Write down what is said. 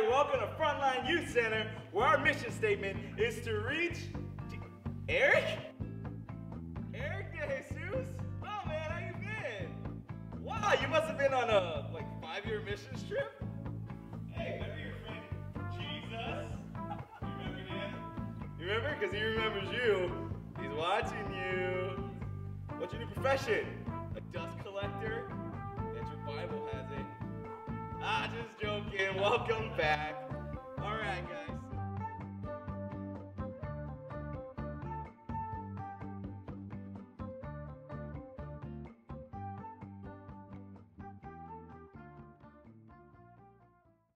right, welcome to Frontline Youth Center, where our mission statement is to reach. Eric? Eric De Jesus? Oh man, how you been? Wow, you must have been on a like five-year missions trip. Hey, remember your friend Jesus? You remember him? You remember? Because he remembers you. He's watching you. What's your new profession? Joking. Welcome back. All right, guys.